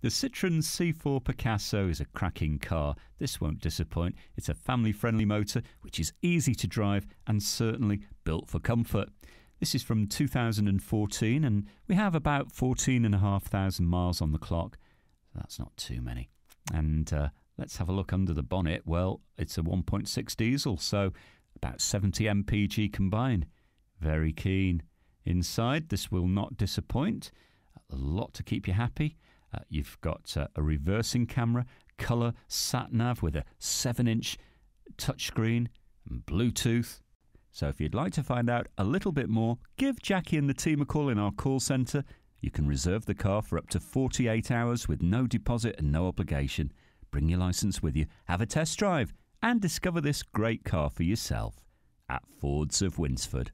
The Citroën C4 Picasso is a cracking car. This won't disappoint. It's a family friendly motor which is easy to drive and certainly built for comfort. This is from 2014 and we have about 14,500 miles on the clock. That's not too many. And uh, let's have a look under the bonnet. Well, it's a 1.6 diesel, so about 70 mpg combined. Very keen. Inside, this will not disappoint. A lot to keep you happy. Uh, you've got uh, a reversing camera, colour sat nav with a 7 inch touchscreen, and Bluetooth. So if you'd like to find out a little bit more, give Jackie and the team a call in our call centre. You can reserve the car for up to 48 hours with no deposit and no obligation. Bring your licence with you, have a test drive, and discover this great car for yourself at Fords of Winsford.